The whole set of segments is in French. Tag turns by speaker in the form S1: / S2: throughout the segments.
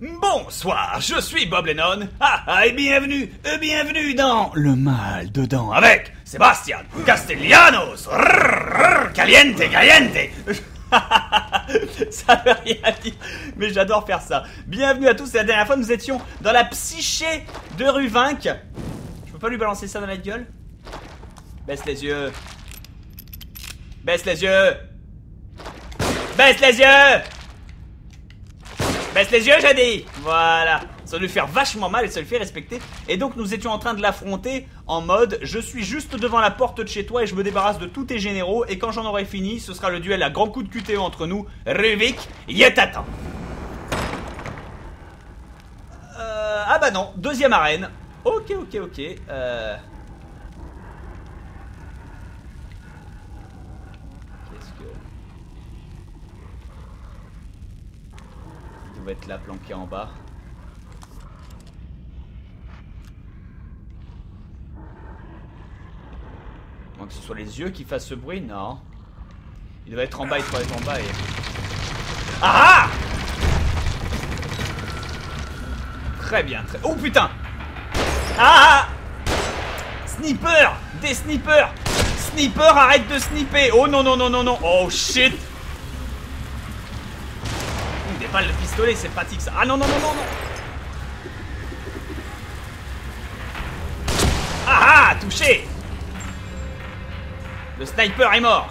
S1: Bonsoir, je suis Bob Lennon. Ah, ah et bienvenue, et bienvenue dans Le Mal dedans avec Sébastien Castellanos. Caliente, caliente. ça veut rien dire, mais j'adore faire ça. Bienvenue à tous, c'est la dernière fois nous étions dans la psyché de Ruvinck. Je peux pas lui balancer ça dans la gueule? Baisse les yeux. Baisse les yeux. Baisse les yeux Baisse les yeux, j'ai dit Voilà Ça lui faire vachement mal et ça lui fait respecter. Et donc, nous étions en train de l'affronter en mode Je suis juste devant la porte de chez toi et je me débarrasse de tous tes généraux. Et quand j'en aurai fini, ce sera le duel à grand coup de QTE entre nous. Ruvik, Yetatan. Euh, ah bah non, deuxième arène. Ok, ok, ok. Euh... Qu'est-ce que... Doit être là, planqué en bas. Moins que ce soit les yeux qui fassent ce bruit, non. Il doit être en bas, il doit être en bas et... Ah ah! Très bien, très... Oh putain! Ah ah! Sniper! Des snipers Sniper, arrête de sniper Oh non, non, non, non, non. Oh shit Des balles de pistolet, c'est pratique ça. Ah non, non, non, non, non. Ah ah Touché. Le sniper est mort.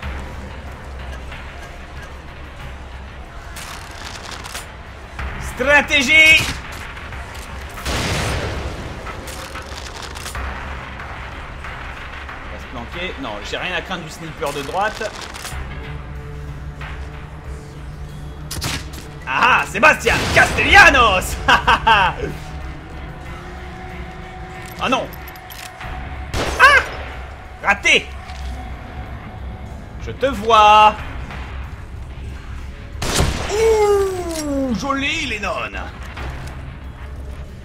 S1: Stratégie. On va se planquer. Non, j'ai rien à craindre du sniper de droite. Sébastien Castellanos. Ah non. Ah. Raté. Je te vois. Ouh Joli, Lennon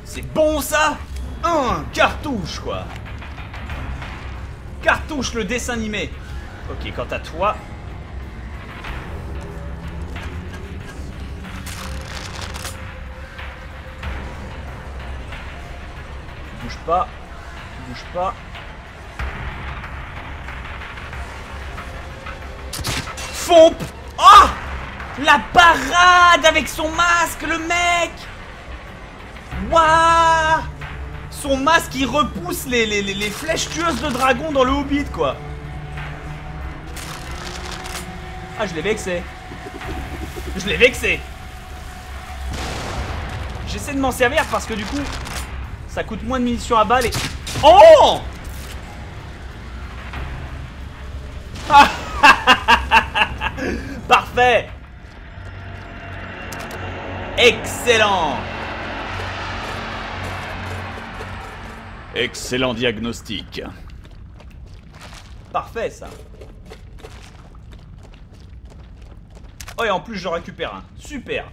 S1: C'est bon, ça? Un cartouche, quoi. Cartouche, le dessin animé. Ok, quant à toi... pas. Bouge pas. Fomp Oh La parade avec son masque, le mec Waouh Son masque, il repousse les flèches tueuses de dragon dans le Hobbit, quoi. Ah, je l'ai vexé. Je l'ai vexé. J'essaie de m'en servir parce que du coup, ça coûte moins de munitions à balles et... Oh Parfait Excellent
S2: Excellent diagnostic.
S1: Parfait ça Oh et en plus je récupère un. Super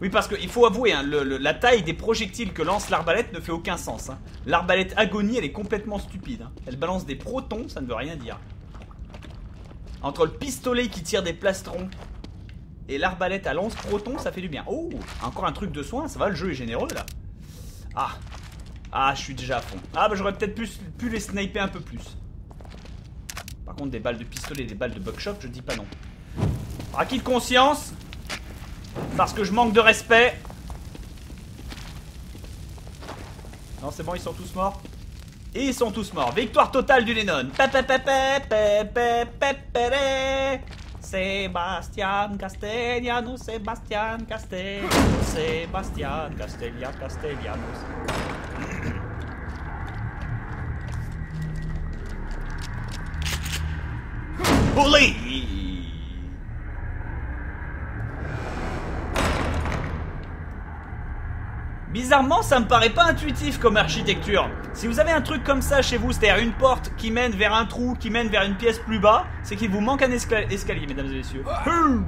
S1: Oui parce qu'il faut avouer, hein, la taille des projectiles que lance l'arbalète ne fait aucun sens. hein. L'arbalète agonie elle est complètement stupide. hein. Elle balance des protons, ça ne veut rien dire. Entre le pistolet qui tire des plastrons et l'arbalète à lance-proton, ça fait du bien. Oh Encore un truc de soin, ça va, le jeu est généreux là. Ah Ah, je suis déjà à fond. Ah bah j'aurais peut-être pu, pu les sniper un peu plus. Par contre, des balles de pistolet, des balles de buckshot, je dis pas non. Acquis de conscience. Parce que je manque de respect. Non, c'est bon, ils sont tous morts. Ils sont tous morts. Victoire totale du Lennon. Sebastian Castellanos, Sebastian Castellanos, Sebastian Castellia Castellanos. Olé Bizarrement, ça me paraît pas intuitif comme architecture. Si vous avez un truc comme ça chez vous, c'est-à-dire une porte qui mène vers un trou, qui mène vers une pièce plus bas, c'est qu'il vous manque un esca- escalier, mesdames et messieurs. Hum.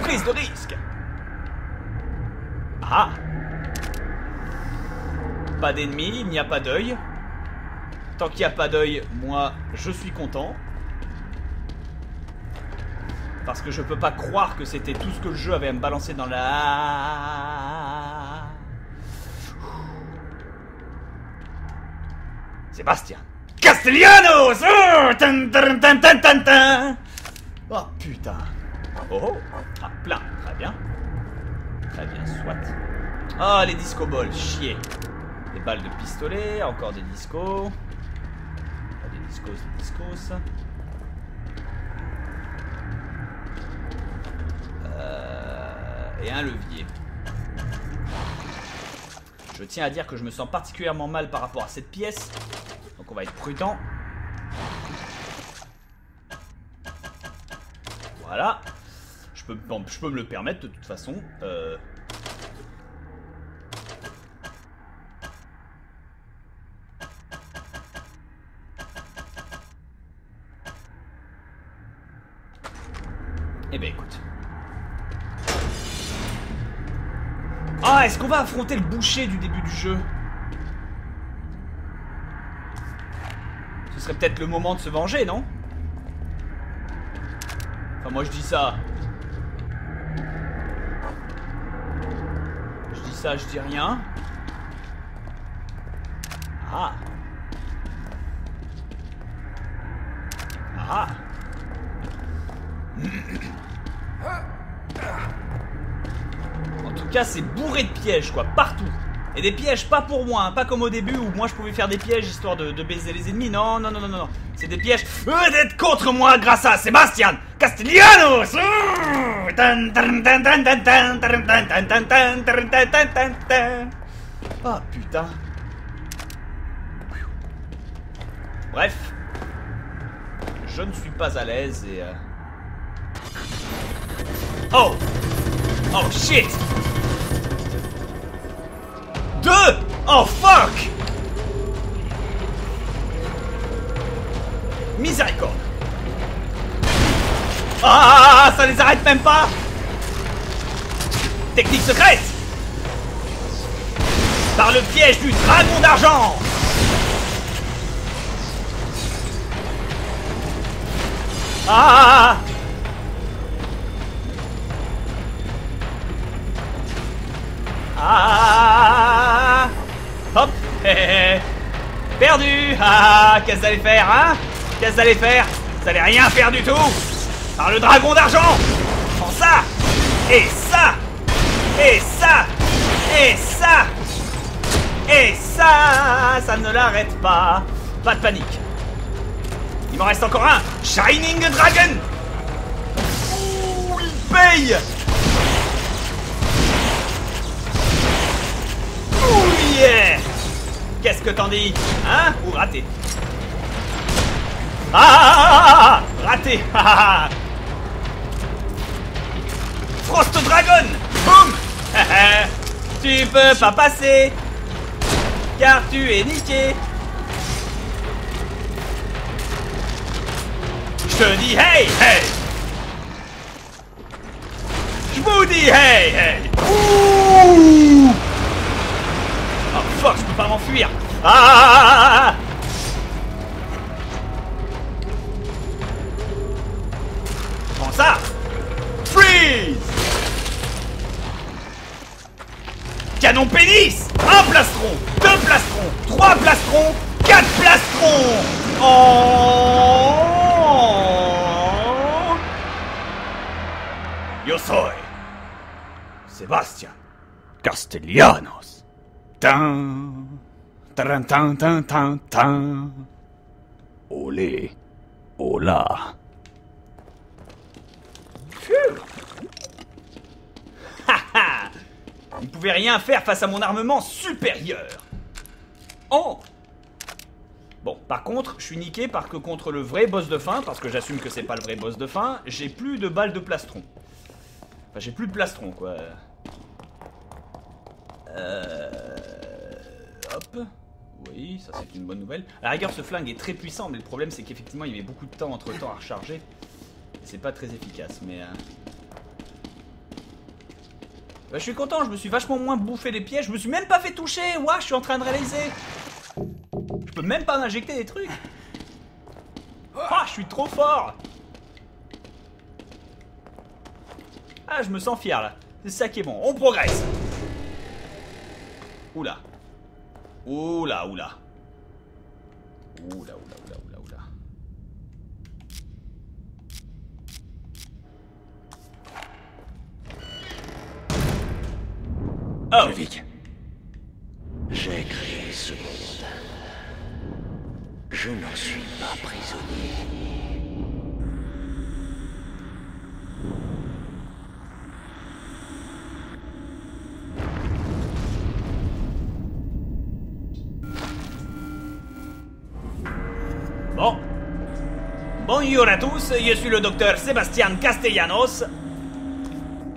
S1: Prise de risque. Ah Pas d'ennemis, il n'y a pas d'œil. Tant qu'il n'y a pas d'œil, moi, je suis content. Parce que je peux pas croire que c'était tout ce que le jeu avait à me balancer dans la... Sébastien. Castellanos oh, putain. Oh, oh. Ah, plein. Très bien. Très bien, soit. Oh, les disco balls, chier. Des balles de pistolet, encore des discos. Ah, des discos, des discos. Euh, et un levier. Je tiens à dire que je me sens particulièrement mal par rapport à cette pièce. Donc on va être prudent. Voilà. Je peux, je peux me le permettre de toute façon. Euh... Eh ben écoute. Ah, est-ce qu'on va affronter le boucher du début du jeu? Ce serait peut-être le moment de se venger, non? Enfin, moi je dis ça. Je dis ça, je dis rien. Ah. Ah. En tout c'est bourré de pièges, quoi, partout. Et des pièges pas pour moi, hein, pas comme au début où moi je pouvais faire des pièges histoire de, baiser les ennemis. Non, non, non, non, non. C'est des pièges euh, d'être contre moi grâce à Sébastien Castellanos. Oh putain. Bref. Je ne suis pas à l'aise et... Euh... Oh Oh shit Deux. Oh fuck. Miséricorde. Ah Ça les arrête même pas. Technique secrète. Par le piège du dragon d'argent. Ah Ah Hop. Perdu. Ah Qu'est-ce que ça allait faire, hein? Qu'est-ce que ça allait faire? Ça allait rien faire du tout. Par le dragon d'argent. Prends ça. Et ça. Et ça. Et ça. Et ça. Ça ne l'arrête pas. Pas de panique. Il m'en reste encore un. Shining Dragon. Ouh, il paye Qu'est-ce que t'en dis Hein Ou raté? Ah Raté Frost Dragon Boum! Tu peux pas passer Car tu es niqué. Je te dis hey hey. Je vous dis hey hey. Ouh je peux pas m'enfuir. Ah Prends ça? Freeze! Canon pénis! Un plastron Deux plastrons Trois plastrons Quatre plastrons. Oh! Yo soy Sebastian Castellanos Tan, tan, tan, tan, tan, tan. Olé, hola. Il pouvait rien faire face à mon armement supérieur. Oh Bon, par contre, je suis niqué parce que contre le vrai boss de fin, parce que j'assume que c'est pas le vrai boss de fin, j'ai plus de balles de plastron. Enfin, j'ai plus de plastron, quoi. Euh... Hop. Oui, ça c'est une bonne nouvelle. À la rigueur, ce flingue est très puissant, mais le problème c'est qu'effectivement il avait beaucoup de temps entre temps à recharger. C'est pas très efficace, mais... Euh... Bah, je suis content, je me suis vachement moins bouffé les pièges, je me suis même pas fait toucher Ouah, je suis en train de réaliser Je peux même pas m'injecter des trucs Ah, je suis trop fort Ah, je me sens fier là. C'est ça qui est bon. On progresse. Oula. Oula, oula. Oula, oula, oula, oula, oula. Oh
S2: Vic. J'ai créé ce monde. Je n'en suis pas prisonnier.
S1: Bonjour à tous, je suis le docteur Sébastien Castellanos.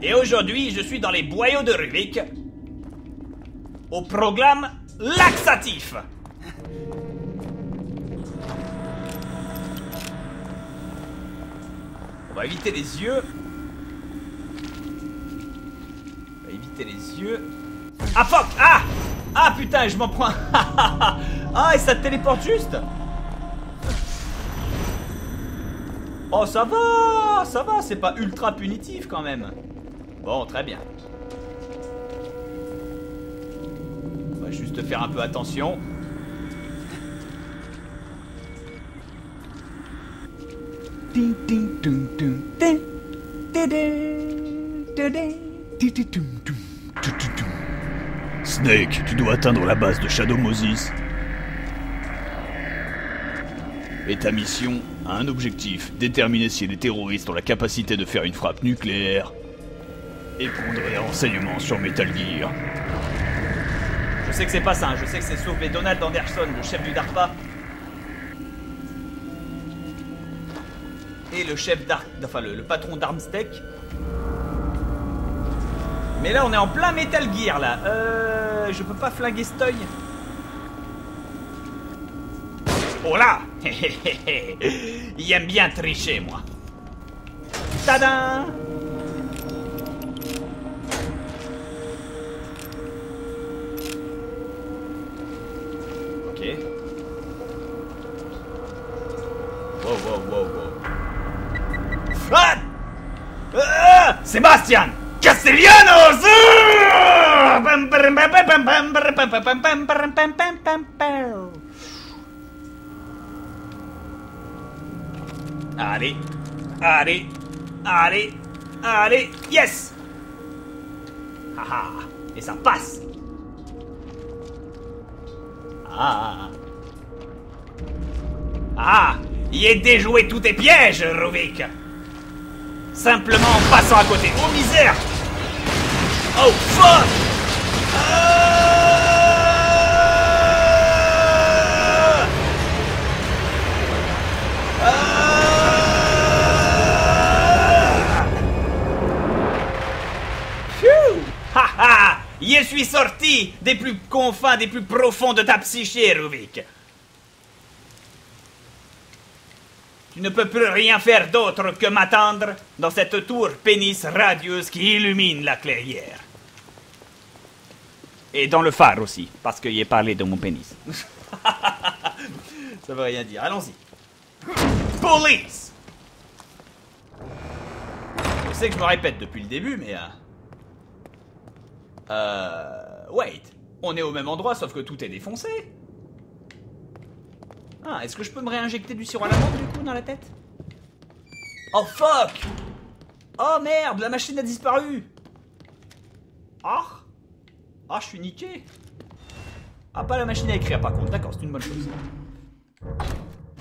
S1: Et aujourd'hui, je suis dans les boyaux de Rubik. Au programme laxatif. On va éviter les yeux. On va éviter les yeux. Ah fuck Ah Ah putain, je m'en prends. ah, et ça te téléporte juste? Oh, ça va, ça va, c'est pas ultra punitif quand même. Bon, très bien. On va juste faire un peu attention.
S3: Snake, tu dois atteindre la base de Shadow Moses. Et ta mission un objectif, déterminer si les terroristes ont la capacité de faire une frappe nucléaire et prendre des renseignements sur Metal Gear.
S1: Je sais que c'est pas ça, hein. je sais que c'est sauver Donald Anderson, le chef du DARPA. Et le chef d'Ar... Enfin, le, patron d'Armstech. Mais là, on est en plein Metal Gear, là. Euh... Je peux pas flinguer cet œil. Oh là Il aime bien tricher, moi. Tadam Ok. Wow, wow, wow, wow. Ah Ah Sébastien Castellanos Ah Allez, allez, allez, allez, yes. Haha, et ça passe. Ah. Ah. Y est déjoué tous tes pièges, Ruvik Simplement en passant à côté. Oh misère. Oh fuck. Ah Ah Je suis sorti des plus confins, des plus profonds de ta psyché, Ruvik. Tu ne peux plus rien faire d'autre que m'attendre dans cette tour pénis radieuse qui illumine la clairière. Et dans le phare aussi, parce qu'il est parlé de mon pénis. Ça veut rien dire. Allons-y. Police Je sais que je me répète depuis le début, mais... Euh... euh... Wait. On est au même endroit, sauf que tout est défoncé. Ah, est-ce que je peux me réinjecter du sirop à la menthe du coup dans la tête? Oh fuck Oh merde, la machine a disparu Ah Ah, je suis niqué Ah, pas la machine à écrire par contre, d'accord, c'est une bonne chose.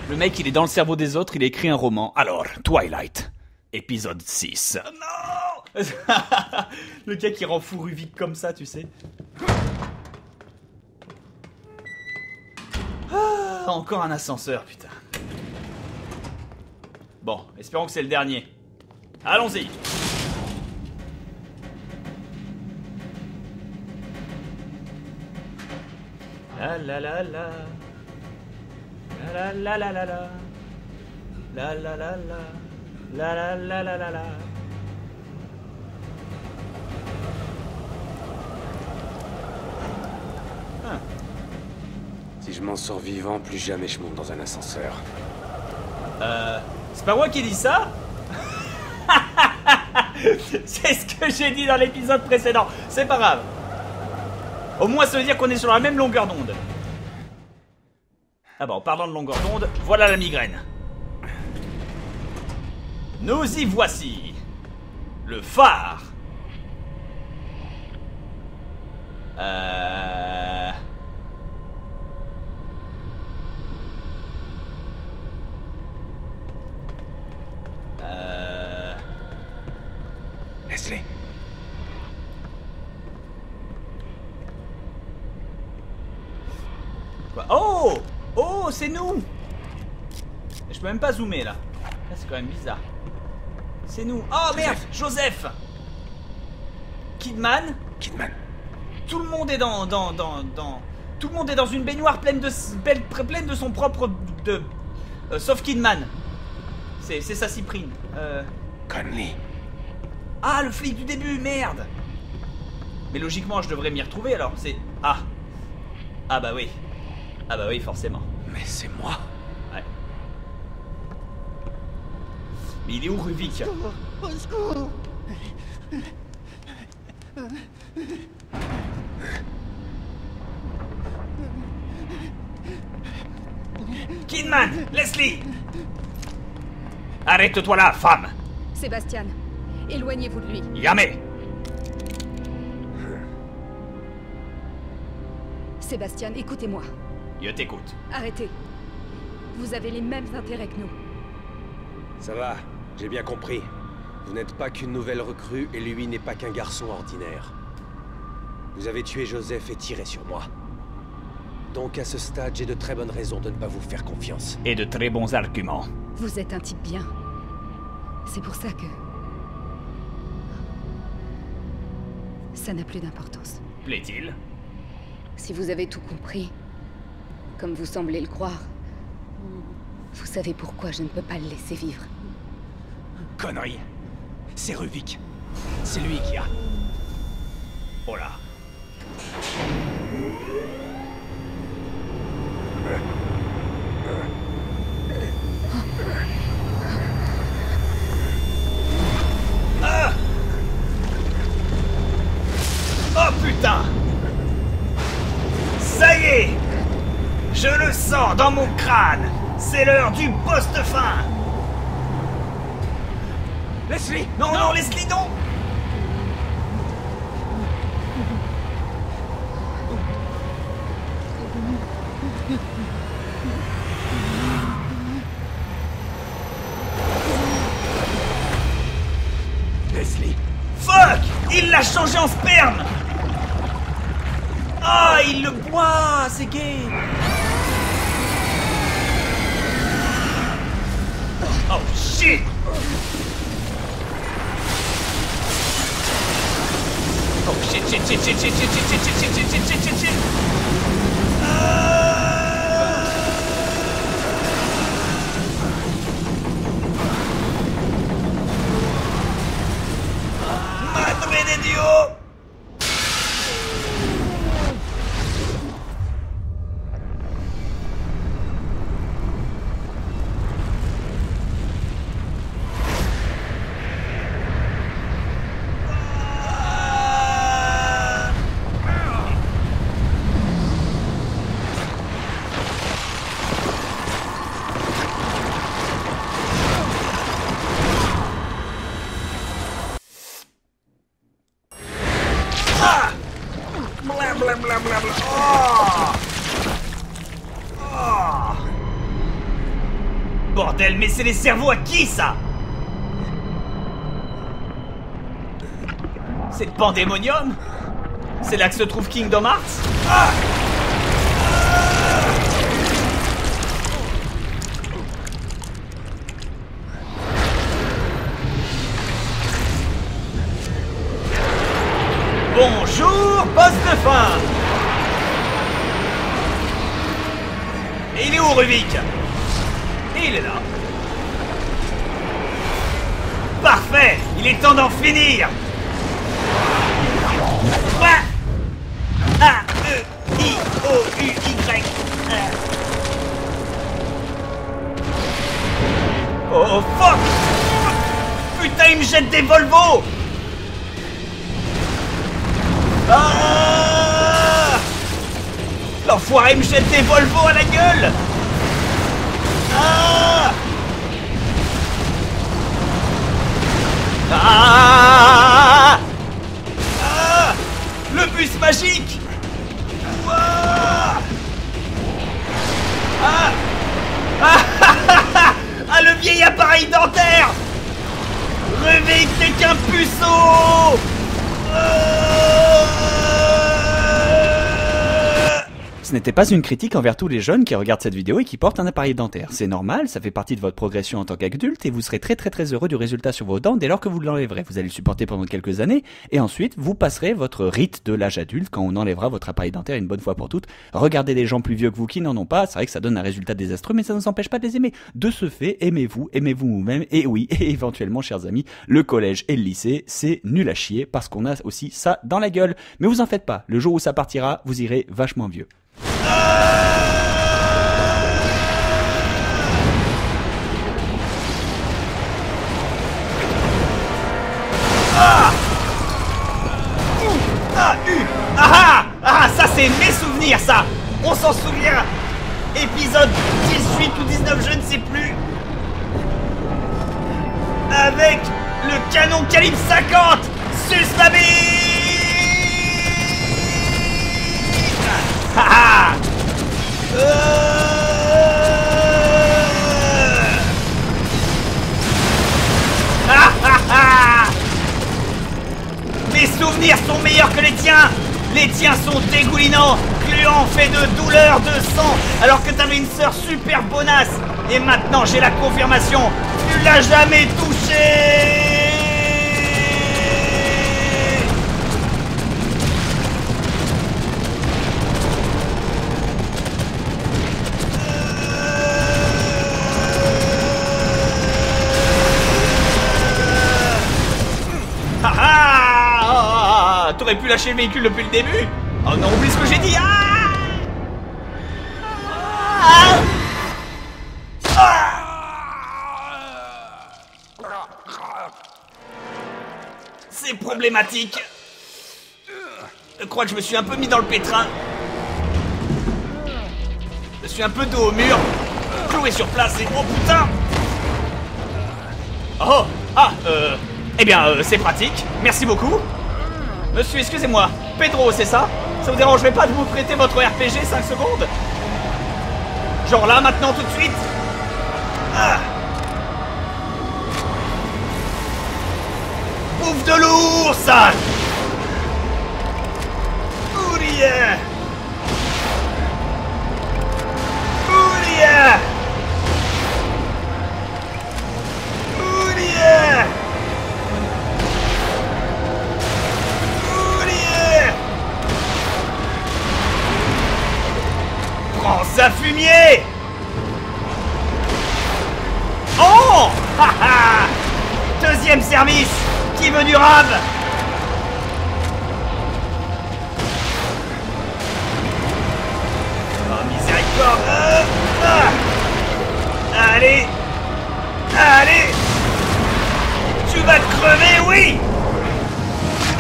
S1: Le mec, il est dans le cerveau des autres, il écrit un roman. Alors, Twilight, épisode 6. Non Le gars qui rend fou Ruvik comme ça, tu sais. Ah, encore un ascenseur, putain. Bon, espérons que c'est le dernier. Allons-y. La la la la. La la la la la la. La la la la. La la la la la la. Ah.
S2: Si je m'en sors vivant, plus jamais je monte dans un ascenseur.
S1: Euh, c'est pas moi qui dis ça? C'est ce que j'ai dit dans l'épisode précédent. C'est pas grave. Au moins, ça veut dire qu'on est sur la même longueur d'onde. Ah bon, en parlant de longueur d'onde, voilà la migraine. Nous y voici. Le phare. Euh... Euh...
S2: Leslie.
S1: Quoi Oh Oh, c'est nous Je peux même pas zoomer là. Là, c'est quand même bizarre. C'est nous. Oh merde Joseph Kidman
S2: Kidman.
S1: Tout le monde est dans, dans, dans, dans- Tout le monde est dans une baignoire pleine de, pleine, pleine de son propre... De, euh, sauf Kidman. C'est c'est sa cyprine. Euh...
S2: Conley.
S1: Ah, le flic du début, merde Mais logiquement, je devrais m'y retrouver alors, c'est... Ah Ah bah oui. Ah bah oui, forcément.
S2: Mais c'est moi.
S1: Ouais. Mais il est où Ruvik?
S4: Au secours
S1: Kidman Leslie Arrête-toi là, femme
S5: Sébastien, éloignez-vous de lui.
S1: Jamais
S5: Sébastien, écoutez-moi.
S1: Je t'écoute.
S5: Arrêtez. Vous avez les mêmes intérêts que nous.
S2: Ça va, j'ai bien compris. Vous n'êtes pas qu'une nouvelle recrue et lui n'est pas qu'un garçon ordinaire. Vous avez tué Joseph et tiré sur moi. Donc à ce stade, j'ai de très bonnes raisons de ne pas vous faire confiance.
S1: Et de très bons arguments.
S5: Vous êtes un type bien. C'est pour ça que... Ça n'a plus d'importance.
S1: Plaît-il?
S5: Si vous avez tout compris, comme vous semblez le croire, vous savez pourquoi je ne peux pas le laisser vivre.
S2: C'est Ruvik. C'est lui qui a.
S1: Oh là. Ah Oh putain Ça y est Je le sens dans mon crâne C'est l'heure du poste fin Leslie. Non, non, Leslie, non.
S2: Leslie.
S1: Fuck! Il l'a changé en sperme! Ah, il le boit C'est gay. Oh shit shit shit shit shit shit shit shit shit shit shit shit shit shit shit Madre de Dios Cerveaux à qui ça C'est le pandémonium C'est là que se trouve Kingdom Hearts Ah Bonjour, poste de fin Et il est où Rubik? Il est là. Il est temps d'en finir. A, E, I, O, U, Y oh, oh fuck. Putain, il me jette des Volvo ah. L'enfoiré me jette des Volvo à la gueule. Ah. Ah Ah Le bus magique Ouah Ah Ah le vieil appareil dentaire Réveille t'es qu'un puceau
S4: Ce n'était pas une critique envers tous les jeunes qui regardent cette vidéo et qui portent un appareil dentaire. C'est normal, ça fait partie de votre progression en tant qu'adulte et vous serez très très très heureux du résultat sur vos dents dès lors que vous l'enlèverez. Vous allez le supporter pendant quelques années et ensuite vous passerez votre rite de l'âge adulte quand on enlèvera votre appareil dentaire une bonne fois pour toutes. Regardez les gens plus vieux que vous qui n'en ont pas, c'est vrai que ça donne un résultat désastreux mais ça ne vous empêche pas de les aimer. De ce fait, aimez-vous, aimez-vous vous-même et oui, et éventuellement chers amis, le collège et le lycée, c'est nul à chier parce qu'on a aussi ça dans la gueule. Mais vous en faites pas, le jour où ça partira, vous irez vachement vieux.
S1: Ah, U Ah ah Ah, ça c'est mes souvenirs, ça. On s'en souvient. Épisode 18 ou 19, je ne sais plus. Avec le canon calibre 50 Sus la bite Ah ah Euh. Ah ah ah mes souvenirs sont meilleurs que les tiens. Les tiens sont dégoulinants, gluants, faits de douleur, de sang, alors que t'avais une sœur super bonasse. Et maintenant j'ai la confirmation, tu l'as jamais touché T'aurais pu lâcher le véhicule depuis le début Oh non, oublie ce que j'ai dit Ah Ah C'est problématique Je crois que je me suis un peu mis dans le pétrin. Je suis un peu dos au mur, cloué sur place et... Oh putain Oh Ah, euh... Eh bien, euh, c'est pratique. Merci beaucoup. Monsieur, excusez-moi. Pedro, c'est ça? Ça vous dérangerait pas de vous prêter votre RPG 5 secondes? Genre là, maintenant, tout de suite? Ah. Bouffe de l'ours Fumier. Oh. Deuxième service. Qui veut du rab Oh, miséricorde. Euh, ah. Allez. Allez. Tu vas te crever, oui.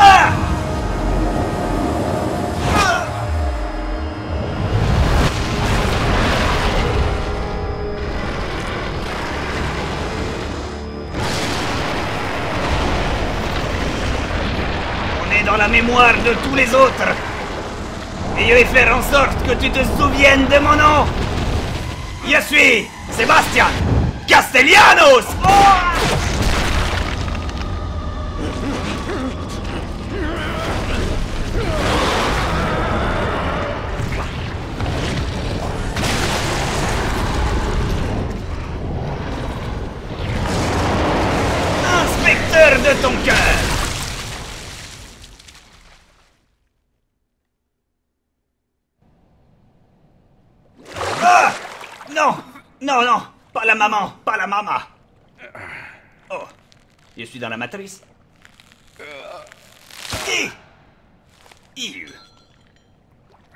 S1: Ah de tous les autres. Et je vais faire en sorte que tu te souviennes de mon nom. Je suis Sébastien Castellanos. Oh Non, non Pas la maman Pas la maman Oh Je suis dans la matrice.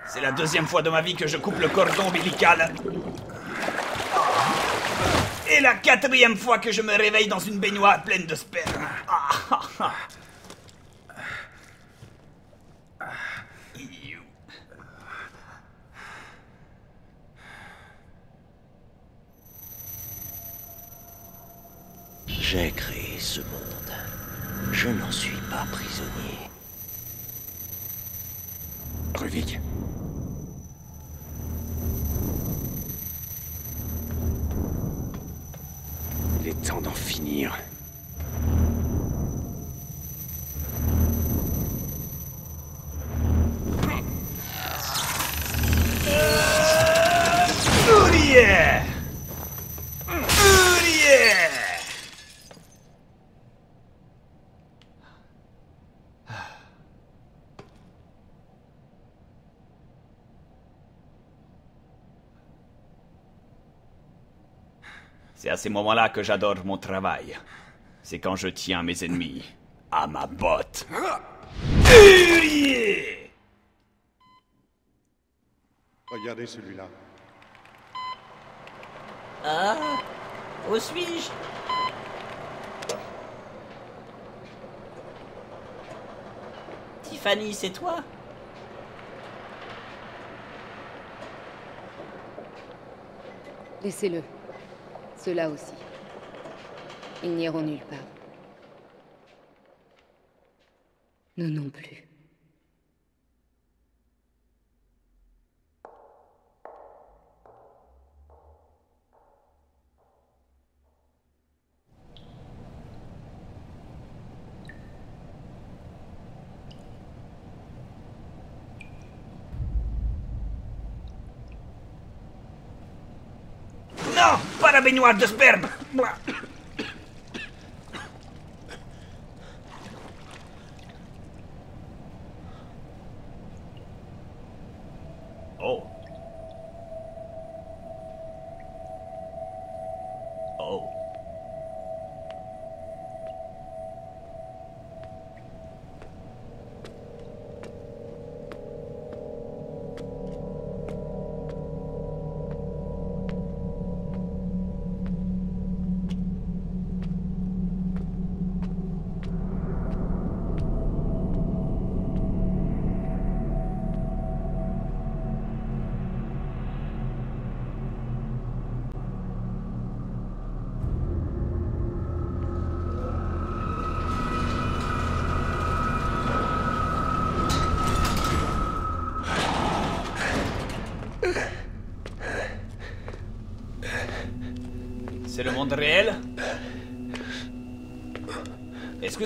S1: C'est la deuxième fois de ma vie que je coupe le cordon ombilical. Et la quatrième fois que je me réveille dans une baignoire pleine de sperme. Ah, ah, ah. Iou.
S6: J'ai créé ce monde. Je n'en suis pas prisonnier.
S2: Ruvik. Il est temps d'en finir.
S1: À ces moments-là que j'adore mon travail. C'est quand je tiens mes ennemis à ma botte.
S7: Regardez celui-là.
S8: Ah Où suis-je? Tiffany, c'est toi?
S5: Laissez-le. Ceux-là aussi. Ils n'iront nulle part. Nous non plus.
S1: Non Pas la baignoire de sperme Oh.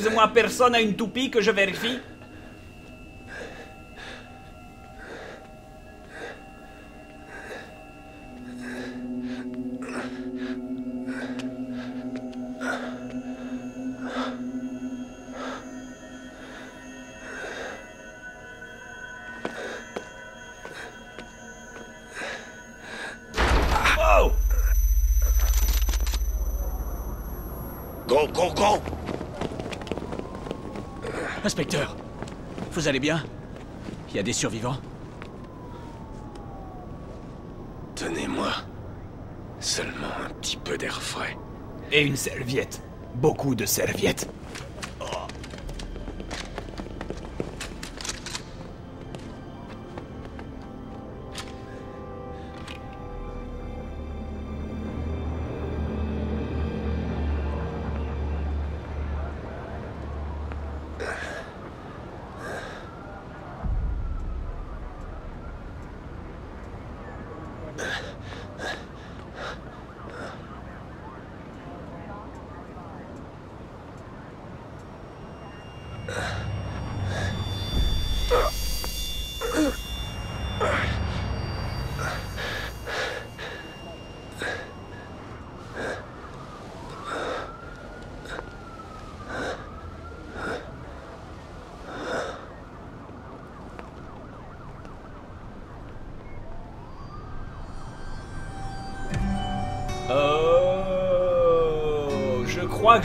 S1: Excusez-moi, personne a une toupie que je vérifie
S9: vous allez bien? Il y a des survivants?
S2: Tenez-moi. Seulement un petit peu d'air frais.
S3: Et une serviette. Beaucoup de serviettes.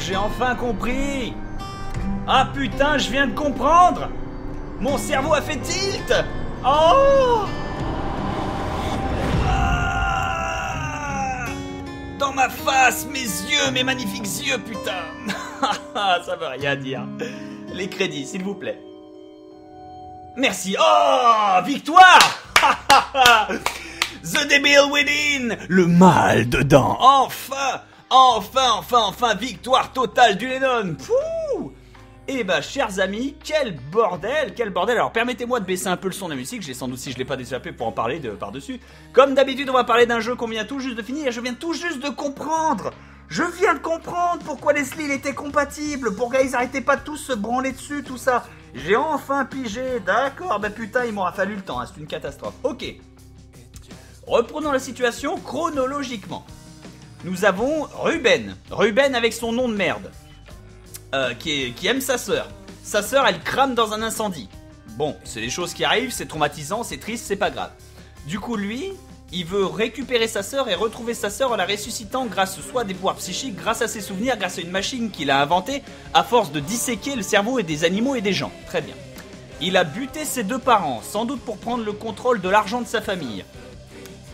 S1: J'ai enfin compris. Ah putain, je viens de comprendre. Mon cerveau a fait tilt. Oh Ah Dans ma face, mes yeux, mes magnifiques yeux, putain. Ça veut rien dire. Les crédits, s'il vous plaît. Merci. Oh, victoire The Devil Within Le mal dedans Enfin Enfin, enfin, enfin, victoire totale du Lennon Pouh Eh bah, chers amis, quel bordel, quel bordel Alors, permettez-moi de baisser un peu le son de la musique, j'ai sans doute, si je l'ai pas déchappé, pour en parler de par-dessus. Comme d'habitude, on va parler d'un jeu qu'on vient tout juste de finir, et je viens tout juste de comprendre je viens de comprendre pourquoi Leslie il était compatible, pourquoi ils arrêtaient pas de tous se branler dessus, tout ça. J'ai enfin pigé, d'accord, bah putain, il m'aura fallu le temps, hein, c'est une catastrophe. Ok. Reprenons la situation chronologiquement. Nous avons Ruben. Ruben avec son nom de merde. Euh, qui, aime sa sœur. Sa sœur, elle crame dans un incendie. Bon, c'est des choses qui arrivent, c'est traumatisant, c'est triste, c'est pas grave. Du coup, lui, il veut récupérer sa sœur et retrouver sa sœur en la ressuscitant grâce soit à des pouvoirs psychiques, grâce à ses souvenirs, grâce à une machine qu'il a inventée à force de disséquer le cerveau et des animaux et des gens. Très bien. Il a buté ses deux parents, sans doute pour prendre le contrôle de l'argent de sa famille.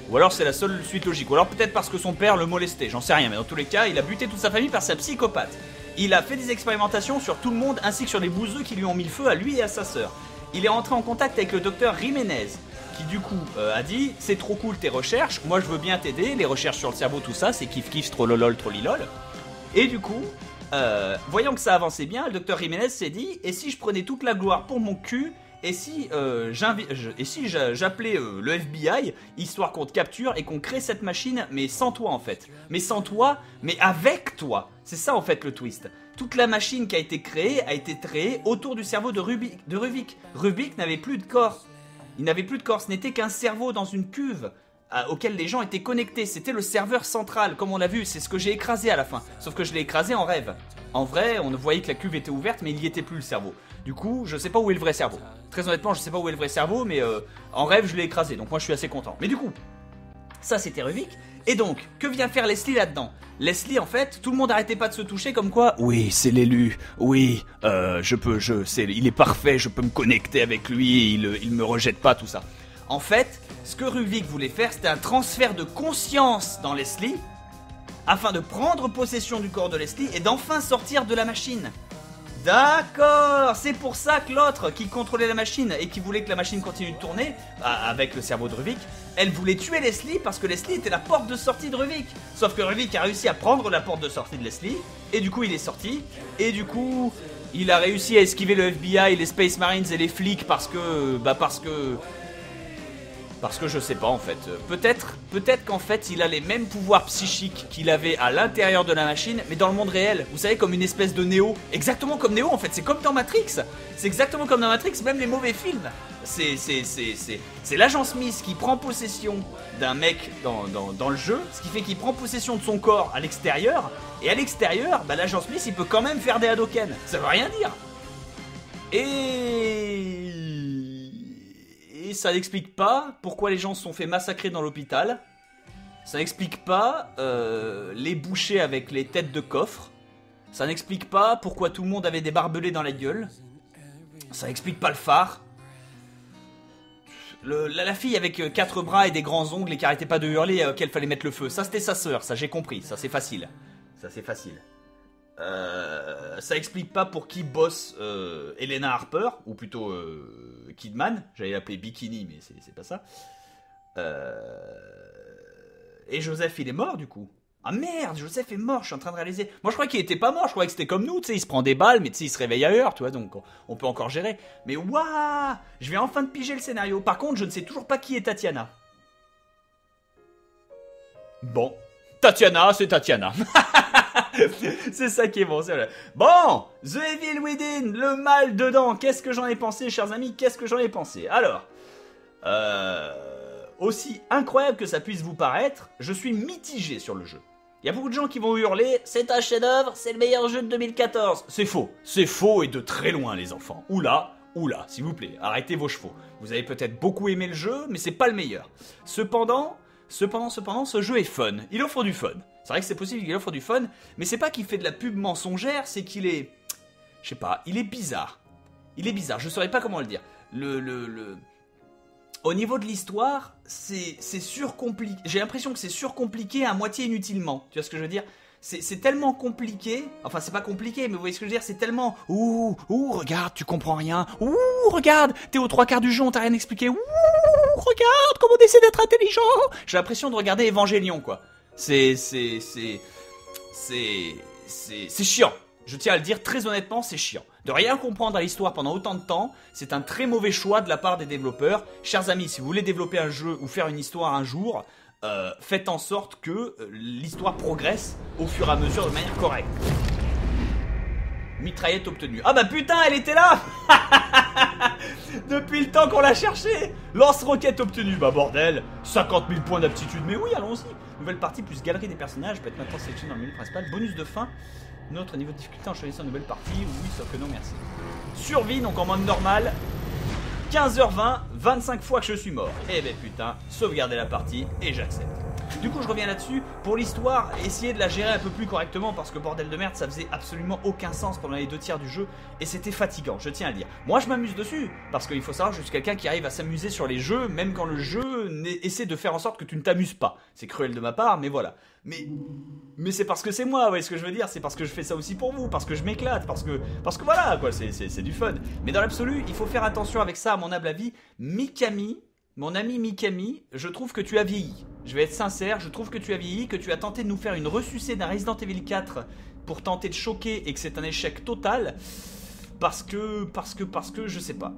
S1: Ou alors c'est la seule suite logique. Ou alors peut-être parce que son père le molestait, j'en sais rien. Mais dans tous les cas, il a buté toute sa famille par sa psychopathe. Il a fait des expérimentations sur tout le monde ainsi que sur les bouseux qui lui ont mis le feu à lui et à sa sœur. Il est entré en contact avec le docteur Jiménez, qui du coup euh, a dit c'est trop cool tes recherches, moi je veux bien t'aider, les recherches sur le cerveau, tout ça, c'est kiff kiff, trollolol, trollilol. Et du coup, euh, voyant que ça avançait bien, le docteur Jiménez s'est dit et si je prenais toute la gloire pour mon cul et si euh, j'appelais euh, le FBI histoire qu'on te capture et qu'on crée cette machine mais sans toi en fait mais sans toi mais avec toi c'est ça en fait le twist toute la machine qui a été créée a été créée autour du cerveau de Rubik de Rubik Rubik n'avait plus de corps il n'avait plus de corps ce n'était qu'un cerveau dans une cuve auquel les gens étaient connectés. C'était le serveur central, comme on l'a vu, c'est ce que j'ai écrasé à la fin. Sauf que je l'ai écrasé en rêve. En vrai, on ne voyait que la cuve était ouverte, mais il n'y était plus le cerveau. Du coup, je sais pas où est le vrai cerveau. Très honnêtement, je sais pas où est le vrai cerveau, mais euh, en rêve, je l'ai écrasé. Donc moi, je suis assez content. Mais du coup, ça c'était Ruvik. Et donc, que vient faire Leslie là-dedans? Leslie, en fait, tout le monde arrêtait pas de se toucher comme quoi.
S3: Oui, c'est l'élu. Oui, euh, je peux, je, c'est, il est parfait. Je peux me connecter avec lui. Il, il me rejette pas, tout ça.
S1: En fait, ce que Ruvik voulait faire, c'était un transfert de conscience dans Leslie, afin de prendre possession du corps de Leslie et d'enfin sortir de la machine. D'accord, c'est pour ça que l'autre qui contrôlait la machine et qui voulait que la machine continue de tourner, bah, avec le cerveau de Ruvik, elle voulait tuer Leslie parce que Leslie était la porte de sortie de Ruvik. Sauf que Ruvik a réussi à prendre la porte de sortie de Leslie, et du coup il est sorti, et du coup il a réussi à esquiver le FBI, les Space Marines et les flics parce que, bah parce que parce que je sais pas en fait. Peut-être peut-être qu'en fait il a les mêmes pouvoirs psychiques qu'il avait à l'intérieur de la machine, mais dans le monde réel. Vous savez, comme une espèce de Néo. Exactement comme Néo en fait. C'est comme dans Matrix. C'est exactement comme dans Matrix, même les mauvais films. C'est, c'est, l'agent Smith qui prend possession d'un mec dans, dans, le jeu, ce qui fait qu'il prend possession de son corps à l'extérieur. Et à l'extérieur, bah, l'agent Smith il peut quand même faire des Hadoken. Ça veut rien dire. Et ça n'explique pas pourquoi les gens se sont fait massacrer dans l'hôpital. Ça n'explique pas euh, les bouchées avec les têtes de coffre. Ça n'explique pas pourquoi tout le monde avait des barbelés dans la gueule. Ça n'explique pas le phare. la, fille avec euh, quatre bras et des grands ongles et qui arrêtait pas de hurler euh, qu'elle fallait mettre le feu. Ça c'était sa sœur, ça j'ai compris, ça c'est facile. Ça c'est facile. Euh, ça explique pas pour qui bosse Elena Harper, ou plutôt Kidman. J'allais l'appeler Bikini, mais c'est pas ça. Et Joseph, il est mort du coup. Ah merde, Joseph est mort, je suis en train de réaliser. Moi je crois qu'il était pas mort, je croyais que c'était comme nous, tu sais, il se prend des balles, mais tu sais, il se réveille ailleurs, tu vois, donc on peut encore gérer. Mais waouh Je vais enfin de piger le scénario. Par contre, je ne sais toujours pas qui est Tatiana. Bon. Tatiana, c'est Tatiana. c'est ça qui est bon, c'est vrai. Bon, The Evil Within, le mal dedans. Qu'est-ce que j'en ai pensé, chers amis Qu'est-ce que j'en ai pensé? Alors, euh, aussi incroyable que ça puisse vous paraître, je suis mitigé sur le jeu. Il y a beaucoup de gens qui vont hurler C'est un chef-d'œuvre, c'est le meilleur jeu de 2014. C'est faux, c'est faux et de très loin, les enfants. Oula, oula, s'il vous plaît, arrêtez vos chevaux. Vous avez peut-être beaucoup aimé le jeu, mais c'est pas le meilleur. Cependant, cependant, cependant, ce jeu est fun. Il offre du fun. C'est vrai que c'est possible qu'il offre du fun, mais c'est pas qu'il fait de la pub mensongère, c'est qu'il est. Je sais pas, il est bizarre. Il est bizarre, je saurais pas comment le dire. Le. le. Au niveau de l'histoire, c'est surcompliqué. J'ai l'impression que c'est surcompliqué à moitié inutilement. Tu vois ce que je veux dire? C'est tellement compliqué, enfin c'est pas compliqué, mais vous voyez ce que je veux dire, c'est tellement ouh ouh regarde tu comprends rien, ouh regarde t'es aux trois quarts du jeu on t'a rien expliqué, ouh regarde comment on essaie d'être intelligent. J'ai l'impression de regarder Evangelion quoi. C'est, c'est, c'est, c'est. C'est chiant. Je tiens à le dire très honnêtement, c'est chiant. De rien comprendre à l'histoire pendant autant de temps, c'est un très mauvais choix de la part des développeurs. Chers amis, si vous voulez développer un jeu ou faire une histoire un jour, euh, faites en sorte que euh, l'histoire progresse au fur et à mesure de manière correcte. Mitraillette obtenue. Ah bah putain, elle était là Depuis le temps qu'on l'a cherché Lance-roquette obtenue. Bah bordel 50 000 points d'aptitude. Mais oui, allons-y Nouvelle partie plus galerie des personnages peut être maintenant sélectionnée dans le menu principal. Bonus de fin. Notre niveau de difficulté en choisissant une nouvelle partie. Oui, sauf que non, merci. Survie, donc en mode normal. 15h20, 25 fois que je suis mort. Eh ben putain, sauvegarder la partie et j'accepte. Du coup, je reviens là-dessus. Pour l'histoire, essayer de la gérer un peu plus correctement parce que bordel de merde, ça faisait absolument aucun sens pendant les deux tiers du jeu et c'était fatigant, je tiens à le dire. Moi, je m'amuse dessus parce qu'il faut savoir, je suis quelqu'un qui arrive à s'amuser sur les jeux, même quand le jeu essaie de faire en sorte que tu ne t'amuses pas. C'est cruel de ma part, mais voilà. Mais mais c'est parce que c'est moi, ouais, ce que je veux dire, c'est parce que je fais ça aussi pour vous, parce que je m'éclate, parce que parce que voilà, quoi, c'est du fun. Mais dans l'absolu, il faut faire attention avec ça, à mon humble avis. Mikami, mon ami Mikami, je trouve que tu as vieilli. Je vais être sincère, je trouve que tu as vieilli, que tu as tenté de nous faire une ressucée d'un Resident Evil 4 pour tenter de choquer et que c'est un échec total. Parce que, parce que, parce que, je sais pas.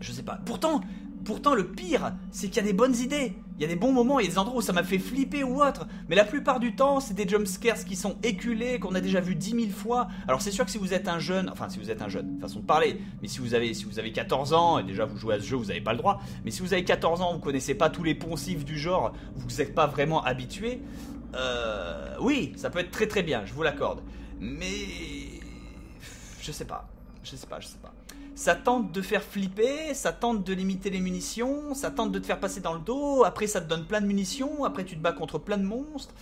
S1: Je sais pas. Pourtant, pourtant le pire, c'est qu'il y a des bonnes idées. Il y a des bons moments, il y a des endroits où ça m'a fait flipper ou autre. Mais la plupart du temps, c'est des jumpscares qui sont éculés, qu'on a déjà vu 10 000 fois. Alors c'est sûr que si vous êtes un jeune, enfin si vous êtes un jeune, façon de parler, mais si vous avez, si vous avez 14 ans, et déjà vous jouez à ce jeu, vous n'avez pas le droit. Mais si vous avez 14 ans, vous connaissez pas tous les poncifs du genre, vous n'êtes pas vraiment habitué. Euh, oui, ça peut être très très bien, je vous l'accorde. Mais je sais pas, je sais pas, je sais pas. Ça tente de faire flipper, ça tente de limiter les munitions, ça tente de te faire passer dans le dos, après ça te donne plein de munitions, après tu te bats contre plein de monstres.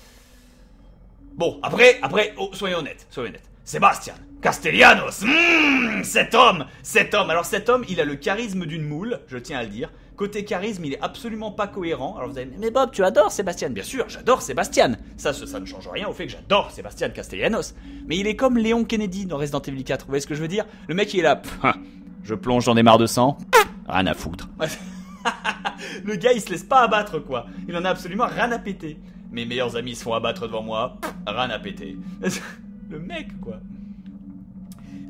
S1: Bon, après, après, oh, soyons honnêtes, soyons honnêtes. Sébastien, Castellanos, hmm, cet homme, cet homme. Alors cet homme, il a le charisme d'une moule, je tiens à le dire. Côté charisme, il est absolument pas cohérent. Alors vous allez mais Bob, tu adores Sébastien. Bien sûr, j'adore Sébastien. Ça, ça, ne change rien au fait que j'adore Sébastien Castellanos. Mais il est comme Léon Kennedy dans Resident Evil 4. Vous voyez ce que je veux dire? Le mec, il est là. Je plonge dans des mares de sang. Rien à foutre. le gars, il se laisse pas abattre, quoi. Il en a absolument rien à péter. Mes meilleurs amis se font abattre devant moi. Rien à péter. le mec, quoi.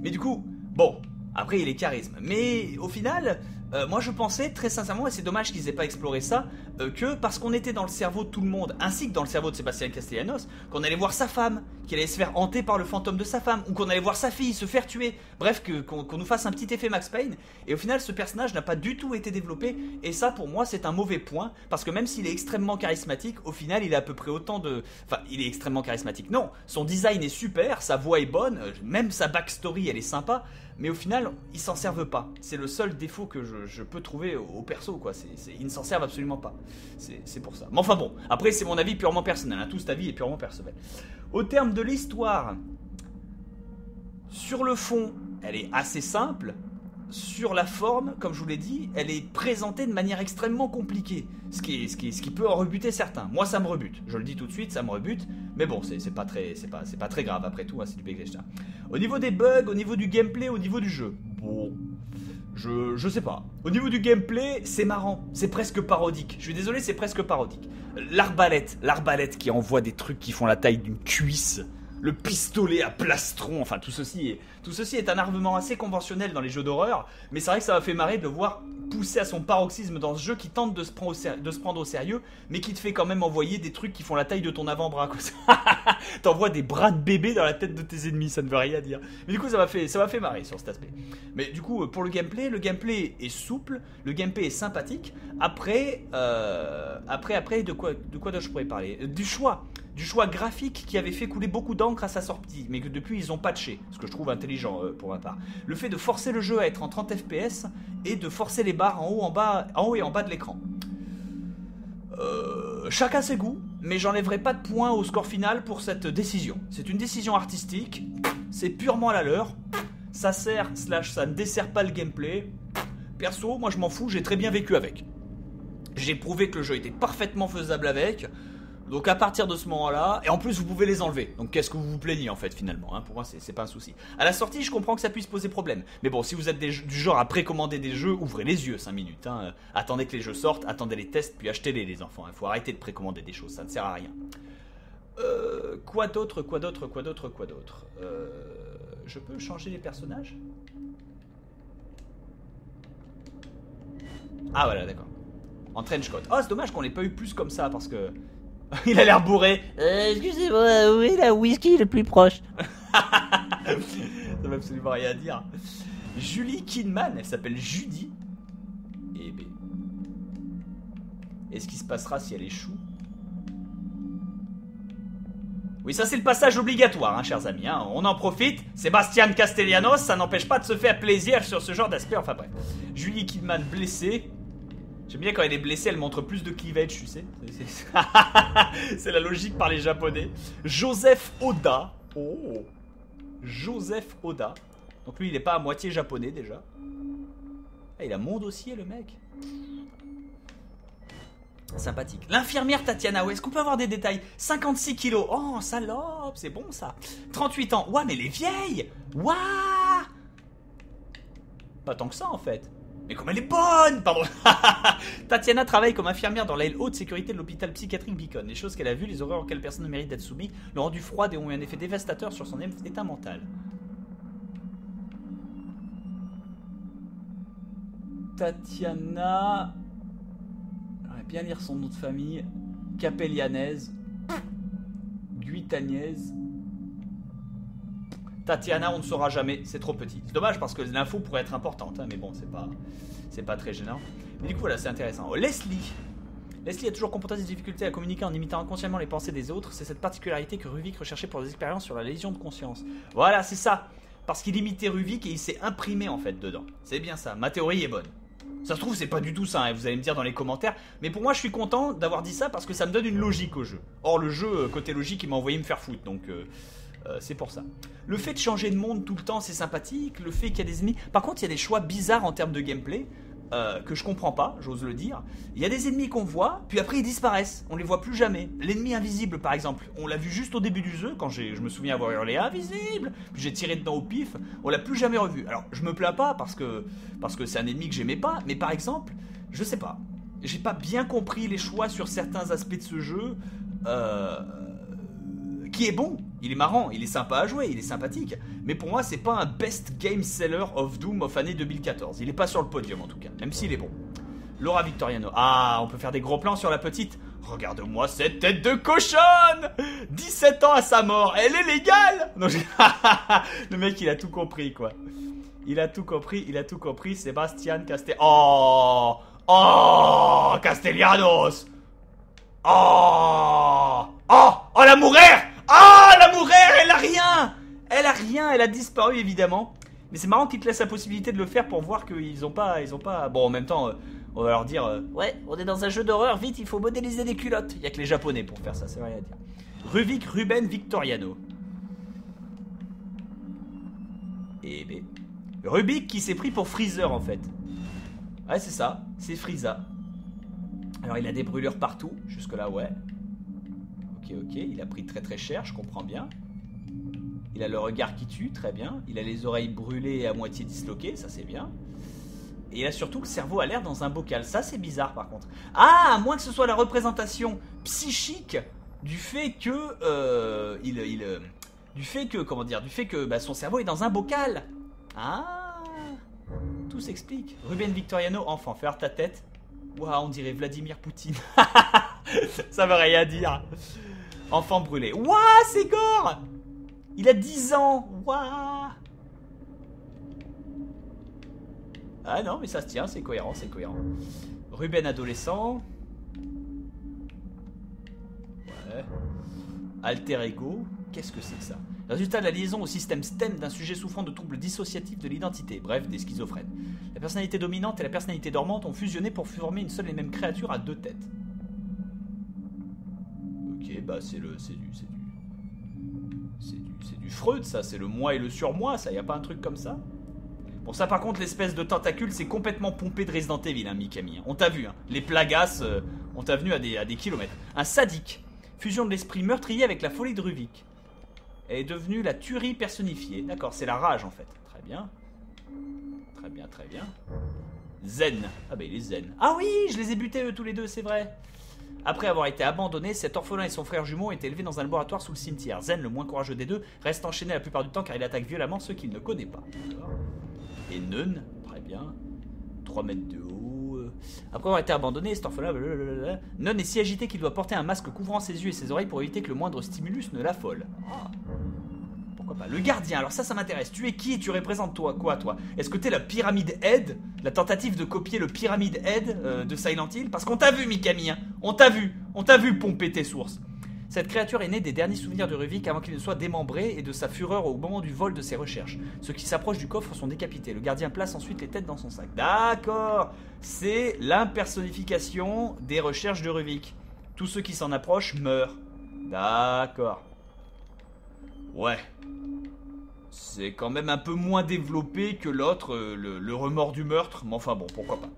S1: Mais du coup, bon, après il est charisme. Mais au final, euh, moi je pensais très sincèrement, et c'est dommage qu'ils aient pas exploré ça, euh, que parce qu'on était dans le cerveau de tout le monde, ainsi que dans le cerveau de Sébastien Castellanos, qu'on allait voir sa femme, qu'il allait se faire hanter par le fantôme de sa femme, ou qu'on allait voir sa fille se faire tuer. Bref, qu'on nous fasse un petit effet Max Payne. Et au final, ce personnage n'a pas du tout été développé, et ça pour moi c'est un mauvais point, parce que même s'il est extrêmement charismatique, au final il a à peu près autant de... Enfin, il est extrêmement charismatique, non, son design est super, sa voix est bonne, euh, même sa backstory elle est sympa, mais au final, ils s'en servent pas. C'est le seul défaut que je, peux trouver au, perso, quoi. Ils ne s'en servent absolument pas. C'est, c'est pour ça. Mais enfin bon, après, c'est mon avis purement personnel. hein. Tout cet avis est purement personnel. Au terme de l'histoire, sur le fond, elle est assez simple. Sur la forme, comme je vous l'ai dit, elle est présentée de manière extrêmement compliquée. Ce qui, ce, qui, ce qui peut en rebuter certains. Moi, ça me rebute. Je le dis tout de suite, ça me rebute. Mais bon, c'est, pas, très, pas, pas très grave après tout, hein, c'est du Bethesda. Au niveau des bugs, au niveau du gameplay, au niveau du jeu. Bon. Je, je sais pas. Au niveau du gameplay, c'est marrant. C'est presque parodique. Je suis désolé, c'est presque parodique. L'arbalète, l'arbalète qui envoie des trucs qui font la taille d'une cuisse. Le pistolet à plastron, enfin tout ceci, est, tout ceci est un armement assez conventionnel dans les jeux d'horreur, mais c'est vrai que ça m'a fait marrer de le voir pousser à son paroxysme dans ce jeu qui tente de se, prendre au, sérieux, mais qui te fait quand même envoyer des trucs qui font la taille de ton avant-bras. T'envoies des bras de bébé dans la tête de tes ennemis, ça ne veut rien dire. Mais du coup, ça m'a fait, fait marrer sur cet aspect. Mais du coup, euh, pour le gameplay, le gameplay est souple, le gameplay est sympathique. Après, euh, après, après, de quoi, de quoi je pourrais parler? Euh, Du choix, du choix graphique qui avait fait couler beaucoup d'encre à sa sortie, mais que depuis ils ont patché, ce que je trouve intelligent euh, pour ma part. Le fait de forcer le jeu à être en 30 FPS et de forcer les barres en haut, en bas, en haut et en bas de l'écran. Euh, chacun ses goûts, mais j'enlèverai pas de points au score final pour cette décision. C'est une décision artistique, c'est purement à la leur. Ça sert, ça ne dessert pas le gameplay. Perso, moi je m'en fous, j'ai très bien vécu avec. J'ai prouvé que le jeu était parfaitement faisable avec. Donc à partir de ce moment-là, et en plus vous pouvez les enlever. Donc qu'est-ce que vous vous plaignez en fait finalement hein Pour moi c'est pas un souci. À la sortie, je comprends que ça puisse poser problème. Mais bon, si vous êtes du genre à précommander des jeux, ouvrez les yeux 5 minutes. hein. Attendez que les jeux sortent, attendez les tests, puis achetez-les les enfants. Il faut arrêter de précommander des choses, ça ne sert à rien. Euh, quoi d'autre, quoi d'autre, quoi d'autre, quoi d'autre? Euh, Je peux changer les personnages? Ah voilà, d'accord. En trench coat. Oh, c'est dommage qu'on l'ait pas eu plus comme ça parce que. Il a l'air bourré.
S8: Euh, excusez-moi, où est la whisky le plus proche?
S1: Ça veut absolument rien dire. Julie Kidman, elle s'appelle Judy. Et B. Et ce qui se passera si elle échoue? Oui, ça c'est le passage obligatoire, hein, chers amis. hein. On en profite. Sébastien Castellanos, ça n'empêche pas de se faire plaisir sur ce genre d'aspect. Enfin bref. Julie Kidman blessée. J'aime bien quand elle est blessée, elle montre plus de cleavage, tu sais. C'est- la logique par les japonais. Joseph Oda. Oh. Joseph Oda. Donc lui, il est pas à moitié japonais déjà. Ah, il a mon dossier, le mec. Sympathique. L'infirmière Tatiana, où est-ce qu'on peut avoir des détails? 56 kilos. Oh, salope, c'est bon ça. 38 ans. Ouah, mais les vieilles Ouah Pas tant que ça en fait. Mais comme elle est bonne Pardon. Tatiana travaille comme infirmière dans l'aile haute sécurité de l'hôpital psychiatrique Beacon. Les choses qu'elle a vues, les horreurs auxquelles personne ne mérite d'être soumis, l'ont rendue froide et ont eu un effet dévastateur sur son état mental. Tatiana. J'aimerais bien lire son nom de famille. Capellianaise. Guitanaise. Tatiana, on ne saura jamais, c'est trop petit. C'est dommage parce que l'info pourrait être importante, hein, mais bon, c'est pas, c'est pas très gênant. Mais du coup, voilà, c'est intéressant. Oh, Leslie. Leslie a toujours comporté des difficultés à communiquer en imitant inconsciemment les pensées des autres. C'est cette particularité que Ruvik recherchait pour des expériences sur la légion de conscience. Voilà, c'est ça. Parce qu'il imitait Ruvik et il s'est imprimé en fait dedans. C'est bien ça. Ma théorie est bonne. Ça se trouve, c'est pas du tout ça, hein, vous allez me dire dans les commentaires. Mais pour moi, je suis content d'avoir dit ça parce que ça me donne une logique au jeu. Or, le jeu, euh, côté logique, il m'a envoyé me faire foutre, donc euh, euh, c'est pour ça. Le fait de changer de monde tout le temps, c'est sympathique. Le fait qu'il y a des ennemis. Par contre, il y a des choix bizarres en termes de gameplay. euh, que je comprends pas, j'ose le dire. Il y a des ennemis qu'on voit, puis après ils disparaissent. On les voit plus jamais. L'ennemi invisible, par exemple, on l'a vu juste au début du jeu, quand je me souviens avoir hurlé invisible, puis j'ai tiré dedans au pif. On l'a plus jamais revu. Alors, je me plains pas parce que parce que c'est un ennemi que j'aimais pas, mais par exemple, je sais pas. J'ai pas bien compris les choix sur certains aspects de ce jeu. Euh, qui est bon, il est marrant, il est sympa à jouer, il est sympathique. Mais pour moi, c'est pas un best game seller of Doom of année 2014. Il est pas sur le podium en tout cas, même s'il est bon. Laura Victoriano. Ah, on peut faire des gros plans sur la petite. Regarde-moi cette tête de cochonne 17 ans à sa mort, elle est légale Non, Le mec, il a tout compris, quoi. Il a tout compris, il a tout compris. Sébastien Castel... Oh Oh Castellanos Oh Oh Oh la mouraire Oh la Elle a rien Elle a rien, elle a disparu évidemment. Mais c'est marrant qu'ils te laissent la possibilité de le faire pour voir qu'ils ont pas, ils ont pas. Bon, en même temps, euh, on va leur dire, euh, ouais, on est dans un jeu d'horreur, vite, il faut modéliser des culottes. Il y a que les Japonais pour faire ça, c'est rien à dire. Ruvik Ruben Victoriano. Et B. Rubik qui s'est pris pour Freezer en fait. Ouais, c'est ça, c'est Frieza. Alors il a des brûlures partout, jusque là ouais. Ok, ok, il a pris très très cher, je comprends bien. Il a le regard qui tue, très bien. Il a les oreilles brûlées et à moitié disloquées, ça c'est bien. Et il a surtout le cerveau à l'air dans un bocal, ça c'est bizarre par contre. Ah, à moins que ce soit la représentation psychique du fait que euh, il, euh, du fait que comment dire, du fait que bah, son cerveau est dans un bocal. Ah, tout s'explique. Ruben Victoriano, enfant, faire ta tête. Waouh, on dirait Vladimir Poutine. Ça veut rien dire. Enfant brûlé. Waouh, c'est gore Il a 10 ans. Waouh Ah non, mais ça se tient, c'est cohérent, c'est cohérent. Ruben adolescent. Ouais. Alter ego. Qu'est-ce que c'est que ça? Résultat de la liaison au système STEM d'un sujet souffrant de troubles dissociatifs de l'identité, bref, des schizophrènes. La personnalité dominante et la personnalité dormante ont fusionné pour former une seule et même créature à deux têtes. Ok, bah c'est le. C'est du. C'est du. C'est du, Freud, ça, c'est le moi et le surmoi, ça, y a pas un truc comme ça? Bon, ça par contre, l'espèce de tentacule, c'est complètement pompé de Resident Evil, hein, Mikami. On t'a vu, hein. Les plagas, euh, on t'a venu à des, à des kilomètres. Un sadique. Fusion de l'esprit meurtrier avec la folie de Ruvik. Est devenue la tuerie personnifiée. D'accord, c'est la rage en fait. Très bien. Très bien, très bien. Zen. Ah bah il est zen. Ah oui, je les ai butés eux tous les deux, c'est vrai. Après avoir été abandonné, cet orphelin et son frère jumeau ont été élevés dans un laboratoire sous le cimetière. Zen, le moins courageux des deux, reste enchaîné la plupart du temps car il attaque violemment ceux qu'il ne connaît pas. Et Nun, très bien. 3 mètres de haut. euh. Après avoir été abandonné, cet orphelin. blablabla. Est si agité qu'il doit porter un masque couvrant ses yeux et ses oreilles pour éviter que le moindre stimulus ne l'affole. Le gardien, alors ça, ça m'intéresse. Tu es qui et tu représentes toi quoi, toi? Est-ce que t'es la pyramide Head La tentative de copier le pyramide Head euh, de Silent Hill? Parce qu'on t'a vu, Mikami, On t'a vu On t'a vu pomper tes sources cette créature est née des derniers souvenirs de Ruvik avant qu'il ne soit démembré et de sa fureur au moment du vol de ses recherches. Ceux qui s'approchent du coffre sont décapités. Le gardien place ensuite les têtes dans son sac. D'accord C'est l'impersonnification des recherches de Ruvik. Tous ceux qui s'en approchent meurent. D'accord. Ouais. C'est quand même un peu moins développé que l'autre, euh, le, remords du meurtre, mais enfin bon, pourquoi pas.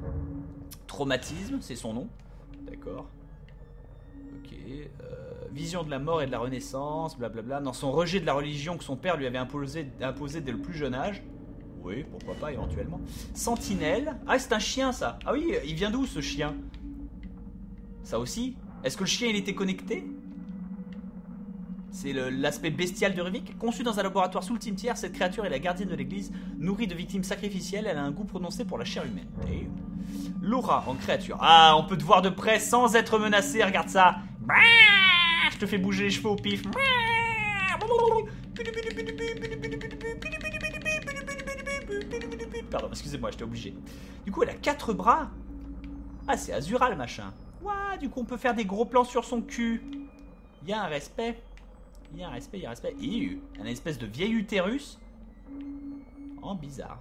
S1: Traumatisme, c'est son nom. D'accord. Ok. euh, vision de la mort et de la renaissance, blablabla. Dans son rejet de la religion que son père lui avait imposé, imposé dès le plus jeune âge. Oui, pourquoi pas, éventuellement. Sentinelle. Ah, c'est un chien, ça. Ah oui, il vient d'où, ce chien? Ça aussi? Est-ce que le chien, il était connecté? C'est le- l'aspect bestial de Ruvik. Conçue dans un laboratoire sous le cimetière, cette créature est la gardienne de l'église. Nourrie de victimes sacrificielles, elle a un goût prononcé pour la chair humaine. Laura en créature. Ah, on peut te voir de près sans être menacé, regarde ça. Je te fais bouger les cheveux au pif. Pardon, excusez-moi, j'étais obligé. Du coup, elle a quatre bras. Ah, c'est Azural, machin. Ouah, du coup, on peut faire des gros plans sur son cul. Il y a un respect. Il y a un respect, il y a un respect. Et un espèce de vieil utérus. Oh, bizarre.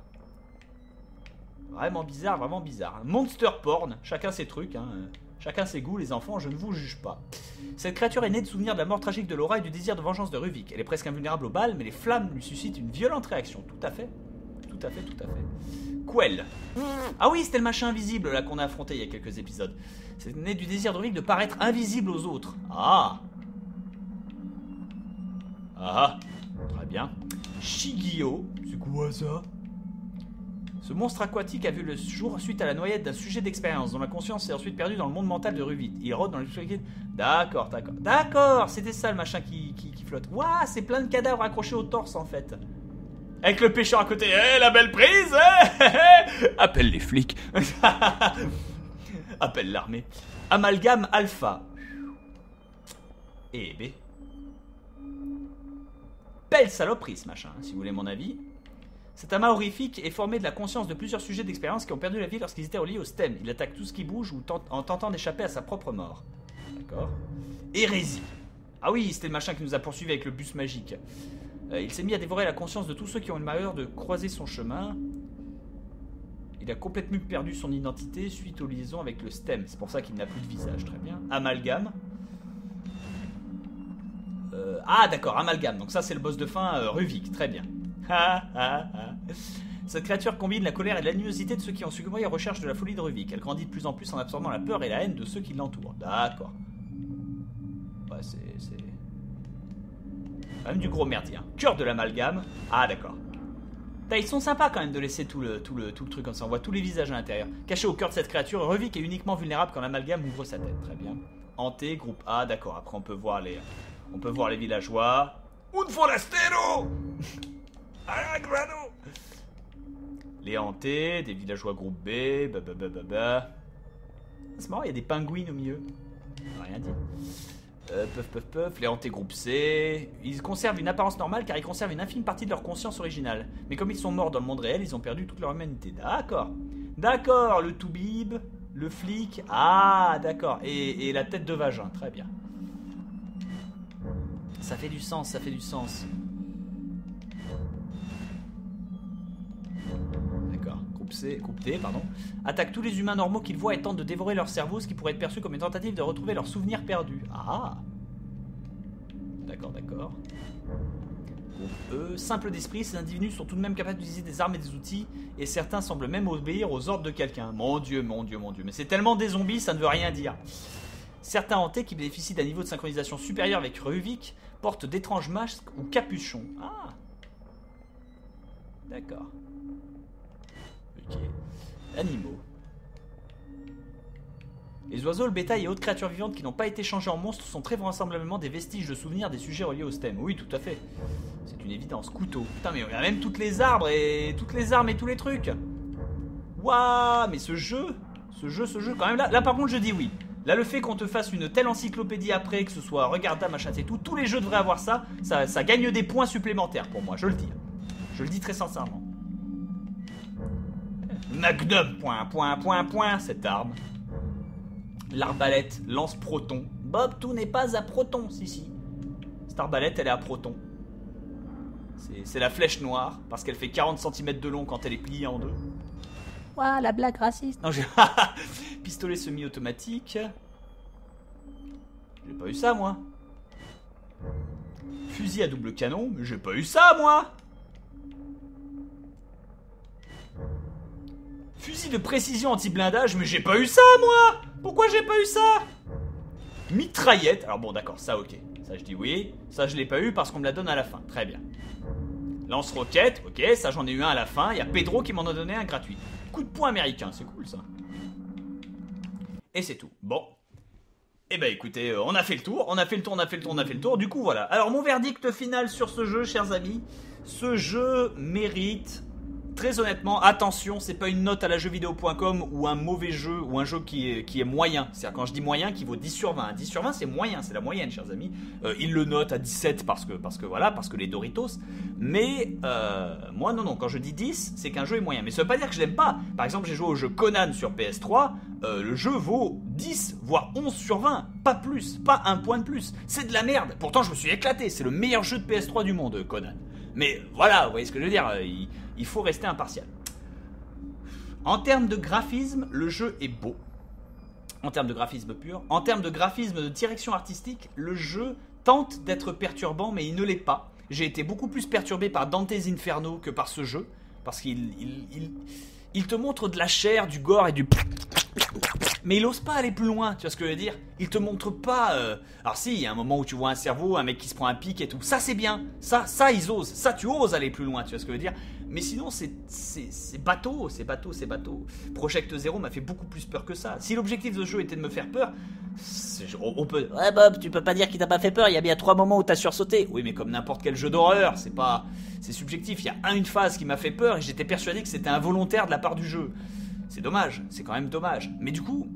S1: Vraiment bizarre, vraiment bizarre. Monster porn, chacun ses trucs, hein. chacun ses goûts, les enfants, je ne vous juge pas. Cette créature est née de souvenirs de la mort tragique de Laura et du désir de vengeance de Ruvik. Elle est presque invulnérable aux balles, mais les flammes lui suscitent une violente réaction. Tout à fait. Tout à fait, tout à fait. Quell. Ah oui, c'était le machin invisible là qu'on a affronté il y a quelques épisodes. C'est né du désir de Ruvik de paraître invisible aux autres. Ah Ah Très bien. Shigio. C'est quoi ça? Ce monstre aquatique a vu le jour suite à la noyade d'un sujet d'expérience dont la conscience s'est ensuite perdue dans le monde mental de Ruvit. Il rôde dans le D'accord, d'accord. D'accord, c'était ça le machin qui, qui, flotte. Waouh, c'est plein de cadavres accrochés au torse en fait. Avec le pêcheur à côté. Eh, la belle prise eh
S3: Appelle les flics.
S1: Appelle l'armée. Amalgame alpha. Et B. Belle saloperie ce machin, hein, si vous voulez mon avis. Cet amas horrifique est formé de la conscience de plusieurs sujets d'expérience qui ont perdu la vie lorsqu'ils étaient reliés au stem. Il attaque tout ce qui bouge en tentant d'échapper à sa propre mort. D'accord Hérésie. Ah oui, c'était le machin qui nous a poursuivis avec le bus magique. Euh, il s'est mis à dévorer la conscience de tous ceux qui ont eu le malheur de croiser son chemin. Il a complètement perdu son identité suite aux liaisons avec le stem. C'est pour ça qu'il n'a plus de visage. Très bien. Amalgame. Euh, ah d'accord, amalgame. Donc ça c'est le boss de fin, euh, Ruvik. Très bien. Ha, ha, ha. Cette créature combine la colère et l'animosité de ceux qui ont succombé à recherche de la folie de Ruvik. Elle grandit de plus en plus en absorbant la peur et la haine de ceux qui l'entourent. D'accord. Ouais, c'est... c'est... Quand même du gros merdier. hein. Cœur de l'amalgame. Ah d'accord. Ils sont sympas quand même de laisser tout le, tout, le, tout le truc comme ça. On voit tous les visages à l'intérieur. Caché au cœur de cette créature, Ruvik est uniquement vulnérable quand l'amalgame ouvre sa tête. Très bien. Hanté, groupe A, d'accord. Après on peut voir les, on peut voir les villageois. Un forastero Ah, grano Les hantés, des villageois groupe B, bababababa. C'est marrant, il y a des pingouines au milieu. Rien dit. Euh, puff, puff, puff, les hantés groupe C. Ils conservent une apparence normale car ils conservent une infime partie de leur conscience originale. Mais comme ils sont morts dans le monde réel, ils ont perdu toute leur humanité. D'accord. D'accord, le toubib, le flic. Ah, d'accord. Et, et la tête de vagin, très bien. Ça fait du sens, ça fait du sens. D'accord. Groupe C, D, pardon. Attaque tous les humains normaux qu'ils voient et tente de dévorer leur cerveau, ce qui pourrait être perçu comme une tentative de retrouver leurs souvenirs perdus. Ah D'accord, d'accord. Groupe E, simple d'esprit, ces individus sont tout de même capables d'utiliser des armes et des outils, et certains semblent même obéir aux ordres de quelqu'un. Mon dieu, mon dieu, mon dieu. Mais c'est tellement des zombies, ça ne veut rien dire. Certains hantés qui bénéficient d'un niveau de synchronisation supérieur avec Ruvik portent d'étranges masques ou capuchons. Ah D'accord. Ok. Animaux. Les oiseaux, le bétail et autres créatures vivantes qui n'ont pas été changées en monstres sont très vraisemblablement des vestiges de souvenirs des sujets reliés au stem. Oui, tout à fait. C'est une évidence. Couteau. Putain, mais y a même toutes les arbres et toutes les armes et tous les trucs. Waouh, mais ce jeu, ce jeu, ce jeu, quand même, là, là par contre, je dis oui. Là, le fait qu'on te fasse une telle encyclopédie après, que ce soit regardable, machin, c'est tout, tous les jeux devraient avoir ça, ça, ça gagne des points supplémentaires pour moi, je le dis. Je le dis très sincèrement. Magnum, point, point, point, point, cette arme. L'arbalète lance proton. Bob, tout n'est pas à proton, si, si. Cette arbalète, elle est à proton. C'est- la flèche noire, parce qu'elle fait 40 cm de long quand elle est pliée en deux.
S8: Ouah, la blague raciste.
S1: Non. Pistolet semi-automatique. J'ai pas eu ça, moi. Fusil à double canon, mais j'ai pas eu ça, moi. Fusil de précision anti-blindage, mais j'ai pas eu ça, moi. Pourquoi j'ai pas eu ça? Mitraillette. Alors bon, d'accord, ça, ok. Ça, je dis oui. Ça, je l'ai pas eu parce qu'on me la donne à la fin. Très bien. Lance-roquette, ok, ça j'en ai eu un à la fin. Il y a Pedro qui m'en a donné un gratuit. Coup de poing américain, c'est cool ça. Et c'est tout. Bon. Eh ben écoutez, euh, on a fait le tour, on a fait le tour, on a fait le tour, on a fait le tour. Du coup voilà. Alors mon verdict final sur ce jeu, chers amis, ce jeu mérite très honnêtement, attention, c'est pas une note à la jeuxvideo.com ou un mauvais jeu ou un jeu qui est, qui est moyen. C'est-à-dire quand je dis moyen, qui vaut 10 sur 20. 10 sur 20, c'est moyen, c'est la moyenne, chers amis. Euh, il le note à 17 parce que, parce que voilà, parce que les Doritos. Mais euh, moi, non, non, quand je dis 10, c'est qu'un jeu est moyen. Mais ça veut pas dire que je l'aime pas. Par exemple, j'ai joué au jeu Conan sur PS3. euh, le jeu vaut 10, voire 11 sur 20. Pas plus, pas un point de plus. C'est de la merde. Pourtant, je me suis éclaté. C'est le meilleur jeu de PS3 du monde, Conan. Mais voilà, vous voyez ce que je veux dire. euh, il faut rester impartial. En termes de graphisme, le jeu est beau. En termes de graphisme pur. En termes de graphisme de direction artistique, le jeu tente d'être perturbant, mais il ne l'est pas. J'ai été beaucoup plus perturbé par Dante's Inferno que par ce jeu. Parce qu'il il, il- il te montre de la chair, du gore et du... Mais il ose pas aller plus loin, tu vois ce que je veux dire? Il te montre pas... euh, Alors si, il y a un moment où tu vois un cerveau, un mec qui se prend un pic et tout. Ça c'est bien. Ça, ça ils osent. Ça tu oses aller plus loin, tu vois ce que je veux dire? Mais sinon c'est bateau, c'est bateau, c'est bateau. Project Zero m'a fait beaucoup plus peur que ça. Si l'objectif de ce jeu était de me faire peur, on peut...
S8: Ouais, Bob, tu peux pas dire qu'il t'a pas fait peur. Il y a bien trois moments où t'as sursauté.
S1: Oui, mais comme n'importe quel jeu d'horreur, c'est pas, c'est subjectif. Il y a un- une phase qui m'a fait peur et j'étais persuadé que c'était involontaire de la part du jeu. C'est dommage, c'est quand même dommage. Mais du coup,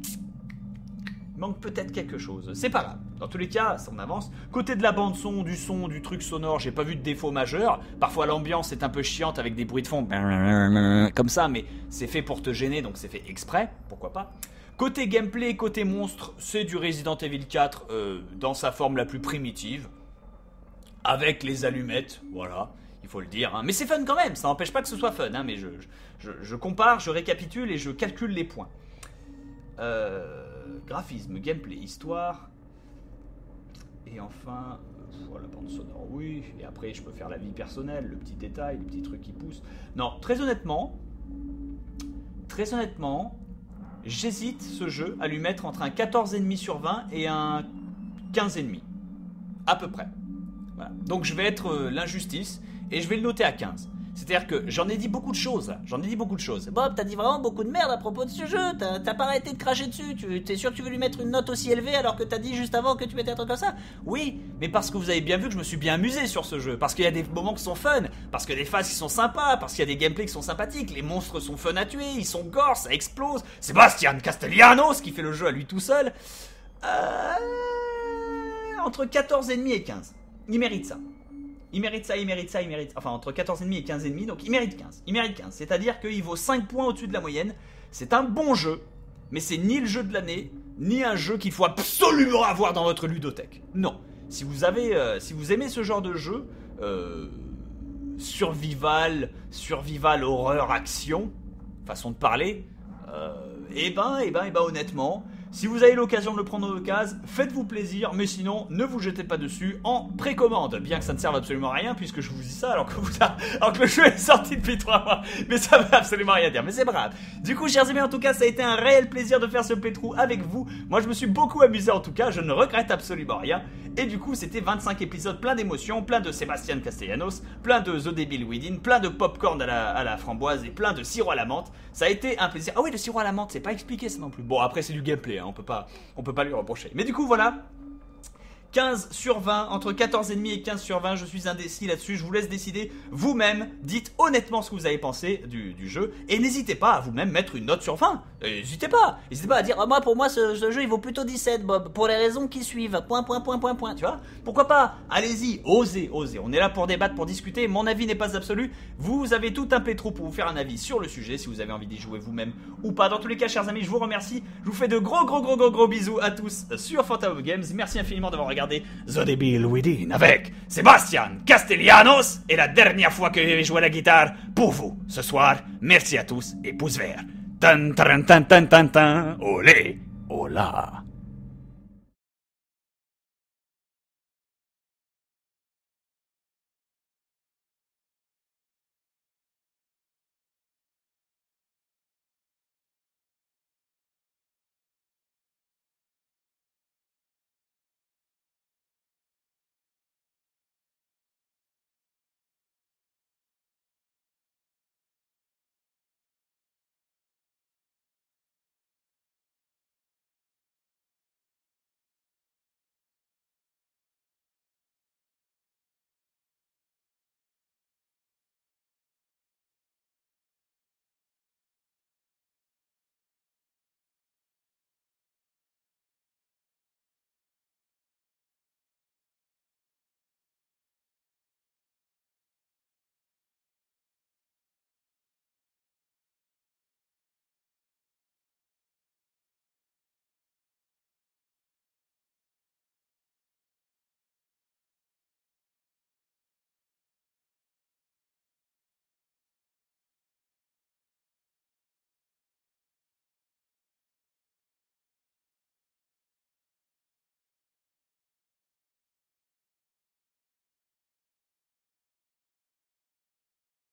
S1: manque peut-être quelque chose. C'est pas grave. Dans tous les cas, on avance. Côté de la bande son, du son, du truc sonore, j'ai pas vu de défaut majeur. Parfois l'ambiance est un peu chiante avec des bruits de fond comme ça, mais c'est fait pour te gêner, donc c'est fait exprès. Pourquoi pas Côté gameplay, côté monstre, c'est du Resident Evil 4 euh, dans sa forme la plus primitive avec les allumettes, voilà, il faut le dire. hein. Mais c'est fun quand même, ça n'empêche pas que ce soit fun, hein, mais je compare, je récapitule et je calcule les points. Euh, graphisme, gameplay, histoire. Et enfin, voilà, bande sonore, oui. Et après, je peux faire la vie personnelle, le petit détail, les petits trucs qui poussent. Non, très honnêtement, très honnêtement, j'hésite ce jeu à lui mettre entre un 14,5 sur 20 et un 15,5. À peu près. Donc je vais être euh, l'injustice et je vais le noter à 15. C'est-à-dire que j'en ai dit beaucoup de choses. J'en ai dit beaucoup de choses.
S8: Bob, t'as dit vraiment beaucoup de merde à propos de ce jeu. T'as pas arrêté de cracher dessus. Tu t'es sûr que tu veux lui mettre une note aussi élevée alors que t'as dit juste avant que tu mettais un truc comme ça?
S1: Oui, mais parce que vous avez bien vu que je me suis bien amusé sur ce jeu. Parce qu'il y a des moments qui sont fun. Parce qu'il y a des phases qui sont sympas. Parce qu'il y a des gameplays qui sont sympathiques. Les monstres sont fun à tuer. Ils sont gore, ça explose. C'est Bastian Castellanos qui fait le jeu à lui tout seul. Euh, entre 14,5 et 15. Il mérite ça. Il mérite ça, il mérite ça, il mérite. Enfin, entre 14,5 et 15,5, donc il mérite 15. Il mérite 15. C'est-à-dire qu'il vaut 5 points au-dessus de la moyenne. C'est un bon jeu, mais c'est ni le jeu de l'année, ni un jeu qu'il faut absolument avoir dans votre ludothèque. Non. Si vous euh, aimez ce genre de jeu, euh, survival, survival, horreur, action, façon de parler, euh, eh ben, eh ben, eh ben, honnêtement, si vous avez l'occasion de le prendre en occasion, faites-vous plaisir, mais sinon, ne vous jetez pas dessus en précommande. Bien que ça ne serve absolument à rien, puisque je vous dis ça alors que, vous le jeu est sorti depuis 3 mois. Mais ça veut absolument rien dire, mais c'est pas grave. Du coup, chers amis, en tout cas, ça a été un réel plaisir de faire ce pétrou avec vous. Moi, je me suis beaucoup amusé en tout cas, je ne regrette absolument rien. Et du coup, c'était 25 épisodes plein d'émotions, plein de Sébastien Castellanos, plein de The Devil Within, plein de popcorn à la, à la framboise et plein de sirop à la menthe. Ça a été un plaisir. Ah oui, le sirop à la menthe, c'est pas expliqué ça non plus. Bon, après, c'est du gameplay, hein, on peut pas, on peut pas lui reprocher. Mais du coup, voilà. 15 sur 20, entre 14,5 et 15 sur 20, je suis indécis là-dessus, je vous laisse décider vous-même, dites honnêtement ce que vous avez pensé du, jeu, et n'hésitez pas à vous-même mettre une note sur 20, Euh, n'hésitez pas, n'hésitez pas à dire,
S8: Ah, moi, pour moi, ce, jeu, il vaut plutôt 17, Bob, pour les raisons qui suivent. Point, point, point, point, point.
S1: tu vois, pourquoi pas, allez-y, osez, osez, on est là pour débattre, pour discuter, mon avis n'est pas absolu, vous avez tout un pétro pour vous faire un avis sur le sujet, si vous avez envie d'y jouer vous-même ou pas, dans tous les cas, chers amis, je vous remercie, je vous fais de gros, gros, gros, gros, gros bisous à tous sur Phantom Games, merci infiniment d'avoir regardé The Devil Within avec Sébastien Castellanos, et la dernière fois que je vais jouer la guitare pour vous, ce soir, merci à tous, et pouce vert. Tan, tan, tan, tan, tan, tan, olé, hola.